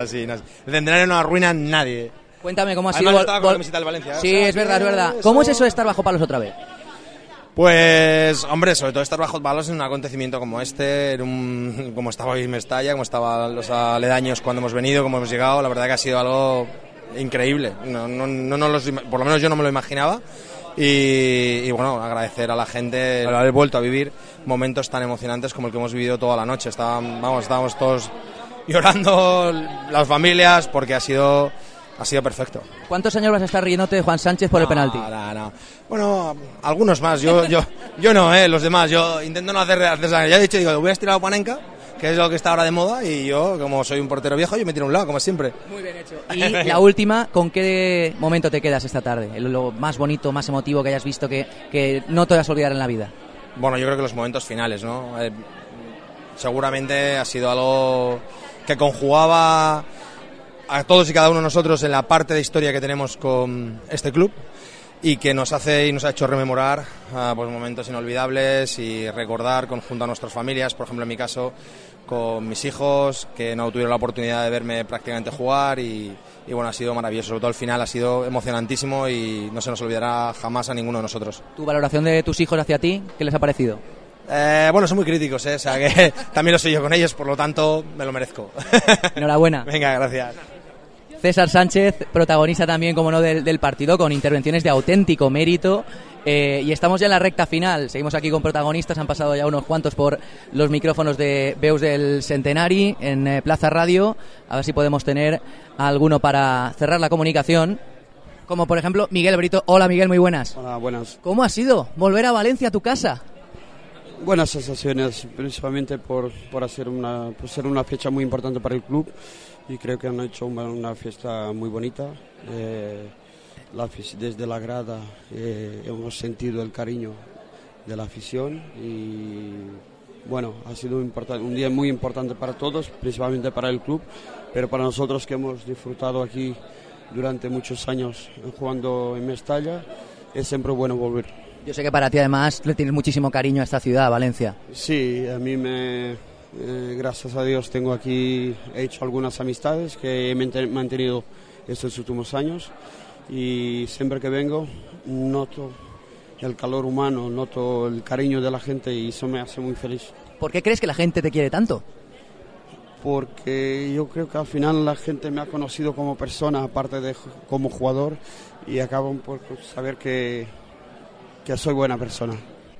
Así, no, el centenario no arruina a nadie. Cuéntame cómo ha Además, sido. estaba con la camiseta del Valencia, ¿eh? Sí, O sea, es verdad, es verdad. ¿Cómo es eso de estar bajo palos otra vez? Pues, hombre, sobre todo estar bajo palos en un acontecimiento como este, en un, como estaba hoy Mestalla, como estaban los aledaños cuando hemos venido, como hemos llegado, la verdad que ha sido algo increíble. No, no, no, nos los por lo menos yo no me lo imaginaba. Y, y, bueno, agradecer a la gente el haber vuelto a vivir momentos tan emocionantes como el que hemos vivido toda la noche. Estaban, vamos, estábamos todos llorando, las familias, porque ha sido, ha sido perfecto. ¿Cuántos años vas a estar riéndote de Juan Sánchez por el penalti? no, no. Bueno, algunos más. Yo, yo, yo no, ¿eh? Los demás. Yo intento no hacer, sangre. Ya he dicho, digo, voy a estirar a Panenka, que es lo que está ahora de moda, y yo, como soy un portero viejo, yo me tiro a un lado, como siempre. Muy bien hecho. Y la última, ¿con qué momento te quedas esta tarde? Lo más bonito, más emotivo que hayas visto que, que no te vas a olvidar en la vida. Bueno, yo creo que los momentos finales, ¿no? Eh, seguramente ha sido algo que conjugaba a todos y cada uno de nosotros en la parte de historia que tenemos con este club y que nos hace y nos ha hecho rememorar ah, pues, momentos inolvidables y recordar con, junto a nuestras familias, por ejemplo en mi caso con mis hijos que no tuvieron la oportunidad de verme prácticamente jugar y, y, bueno, ha sido maravilloso, sobre todo el final ha sido emocionantísimo y no se nos olvidará jamás a ninguno de nosotros. ¿Tu valoración de tus hijos hacia ti, qué les ha parecido? Eh, bueno, son muy críticos, ¿eh? o sea que también lo soy yo con ellos, por lo tanto me lo merezco. Enhorabuena. Venga, gracias. César Sánchez, protagonista también, como no, del, del partido, con intervenciones de auténtico mérito. Eh, y estamos ya en la recta final. Seguimos aquí con protagonistas. Han pasado ya unos cuantos por los micrófonos de Beus del Centenari en eh, Plaza Radio. A ver si podemos tener alguno para cerrar la comunicación. Como por ejemplo Miguel Brito. Hola Miguel, muy buenas. Hola, buenas. ¿Cómo ha sido volver a Valencia, a tu casa? Buenas sensaciones, principalmente por, por, hacer una, por ser una fecha muy importante para el club y creo que han hecho una, fiesta muy bonita. Eh, la, desde la grada eh, hemos sentido el cariño de la afición y bueno, ha sido un, un día muy importante para todos, principalmente para el club, pero para nosotros que hemos disfrutado aquí durante muchos años jugando en Mestalla, es siempre bueno volver. Yo sé que para ti además le tienes muchísimo cariño a esta ciudad, Valencia. Sí, a mí me, eh, gracias a Dios tengo aquí, he hecho algunas amistades que he mante- mantenido estos últimos años y siempre que vengo noto el calor humano, noto el cariño de la gente y eso me hace muy feliz. ¿Por qué crees que la gente te quiere tanto? Porque yo creo que al final la gente me ha conocido como persona, aparte de como jugador, y acaban por saber que, que soy buena persona.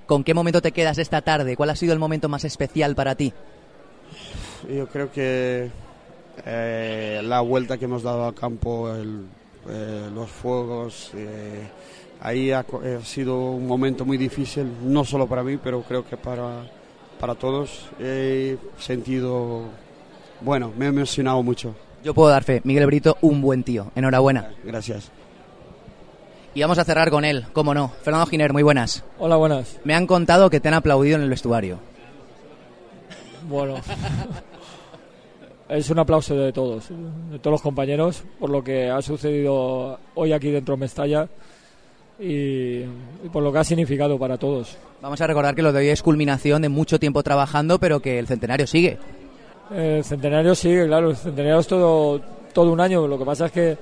¿Con qué momento te quedas esta tarde? ¿Cuál ha sido el momento más especial para ti? Yo creo que eh, la vuelta que hemos dado al campo, el- eh, los fuegos, eh, ahí ha, ha sido un momento muy difícil, no solo para mí, pero creo que para, para todos. He sentido, bueno, me he emocionado mucho. Yo puedo dar fe, Miguel Brito, un buen tío. Enhorabuena. Gracias. Y vamos a cerrar con él, cómo no. Fernando Giner, muy buenas. Hola, buenas. Me han contado que te han aplaudido en el vestuario. Bueno, es un aplauso de todos, de todos los compañeros, por lo que ha sucedido hoy aquí dentro de Mestalla y, y por lo que ha significado para todos. Vamos a recordar que lo de hoy es culminación de mucho tiempo trabajando, pero que el centenario sigue. El centenario sigue, claro, el centenario es todo, todo un año, lo que pasa es que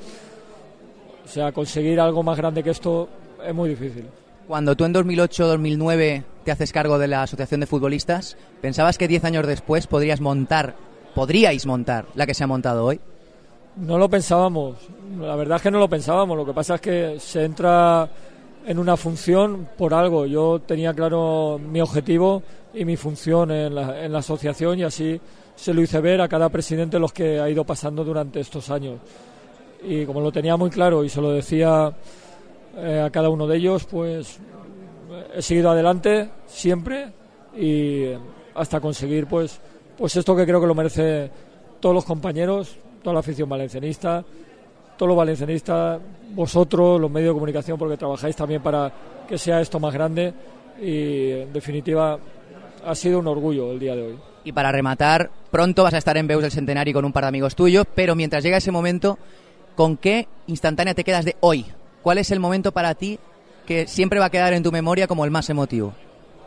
o sea, conseguir algo más grande que esto es muy difícil. Cuando tú en 2008-2009 te haces cargo de la Asociación de Futbolistas, ¿pensabas que 10 años después podrías montar, podríais montar la que se ha montado hoy? No lo pensábamos, la verdad es que no lo pensábamos, lo que pasa es que se entra en una función por algo. Yo tenía claro mi objetivo y mi función en la, en la asociación y así se lo hice ver a cada presidente los que ha ido pasando durante estos años. Y como lo tenía muy claro y se lo decía eh, a cada uno de ellos, pues he seguido adelante siempre y hasta conseguir pues pues esto que creo que lo merece todos los compañeros, toda la afición valencianista, todos los valencianistas, vosotros, los medios de comunicación, porque trabajáis también para que sea esto más grande y en definitiva ha sido un orgullo el día de hoy. Y para rematar, pronto vas a estar en Beus del Centenario con un par de amigos tuyos, pero mientras llega ese momento, ¿con qué instantánea te quedas de hoy? ¿Cuál es el momento para ti que siempre va a quedar en tu memoria como el más emotivo?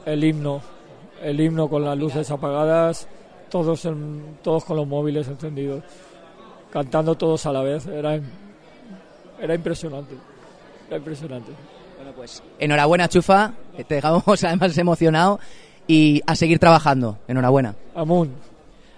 El himno, el himno con las luces apagadas, todos, en- todos con los móviles encendidos. cantando todos a la vez. Era, era impresionante. Era impresionante. Bueno, pues enhorabuena, Chufa. Te dejamos además emocionado y a seguir trabajando. Enhorabuena. Amun.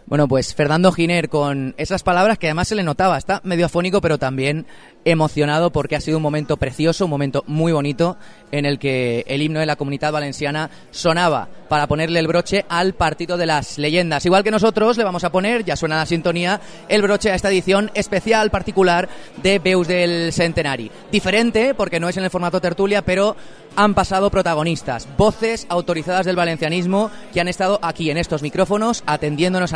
Bueno, pues Fernando Giner con esas palabras que además se le notaba, está medio afónico pero también emocionado porque ha sido un momento precioso, un momento muy bonito en el que el himno de la comunidad valenciana sonaba para ponerle el broche al partido de las leyendas. Igual que nosotros le vamos a poner, ya suena la sintonía, el broche a esta edición especial particular de Beus del Centenari. Diferente porque no es en el formato tertulia, pero han pasado protagonistas, voces autorizadas del valencianismo que han estado aquí en estos micrófonos atendiéndonos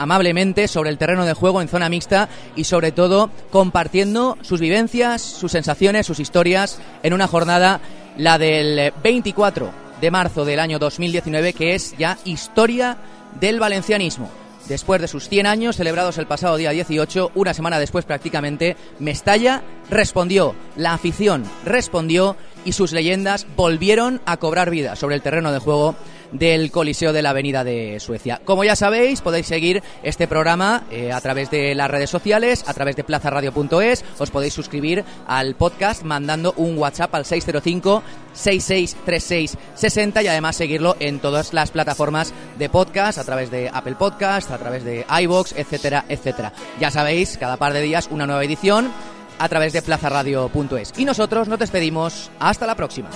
sobre el terreno de juego en zona mixta y sobre todo compartiendo sus vivencias, sus sensaciones, sus historias en una jornada, la del 24 de marzo del año 2019, que es ya historia del valencianismo. Después de sus 100 años, celebrados el pasado día 18, una semana después prácticamente, Mestalla respondió, la afición respondió y sus leyendas volvieron a cobrar vida sobre el terreno de juego del Coliseo de la Avenida de Suecia. Como ya sabéis, podéis seguir este programa eh, a través de las redes sociales, a través de plazaradio.es, os podéis suscribir al podcast mandando un WhatsApp al 605 663660 y además seguirlo en todas las plataformas de podcast, a través de Apple Podcast, a través de iBox, etcétera, etcétera. Ya sabéis, cada par de días una nueva edición a través de plazaradio.es. Y nosotros nos despedimos. Hasta la próxima.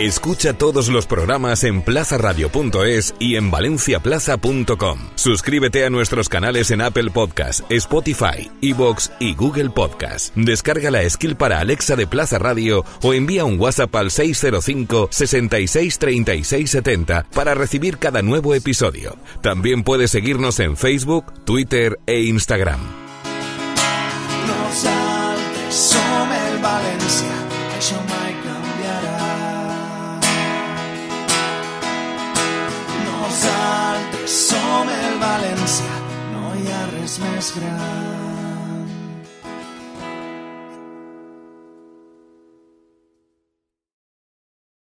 Escucha todos los programas en plazaradio.es y en valenciaplaza.com. Suscríbete a nuestros canales en Apple Podcast, Spotify, Evox y Google Podcast. Descarga la skill para Alexa de Plaza Radio o envía un WhatsApp al 605 66 36 70 para recibir cada nuevo episodio. También puedes seguirnos en Facebook, Twitter e Instagram. València, no hi ha res més gran.